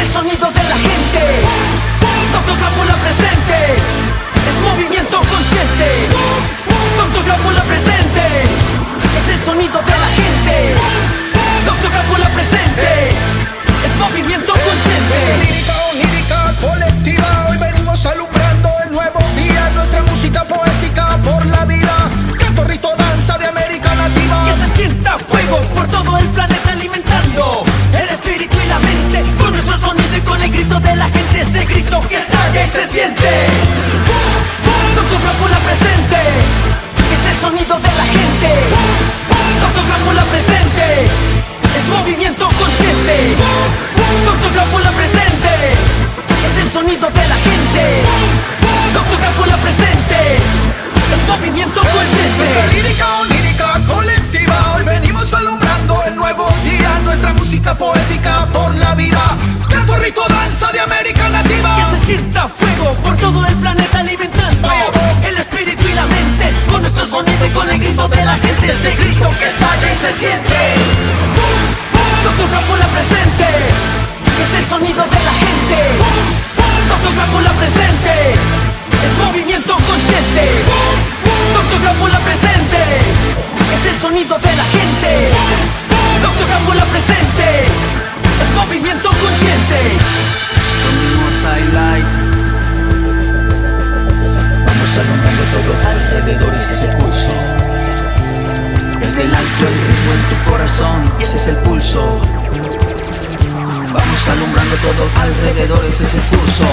el sonido de la gente. Doctor Crápula presente. Es movimiento consciente. Doctor Crápula presente. Es el sonido de la gente. Doctor Crápula presente. Es movimiento consciente. Se siente. Doctor Crápula presente, es el sonido de la gente. Doctor Crápula presente, es movimiento consciente. Doctor Crápula presente, es el sonido de la gente. Doctor Crápula presente, es movimiento Nuestra consciente. lírica onírica colectiva, hoy venimos alumbrando el nuevo día, nuestra música poética se siente. Crápula presente, es el sonido de la gente. Doctor Crápula presente, es movimiento consciente. Doctor Crápula presente, es el sonido de la gente. En tu corazón, ese es el pulso. Vamos alumbrando todo alrededor, ese es el curso.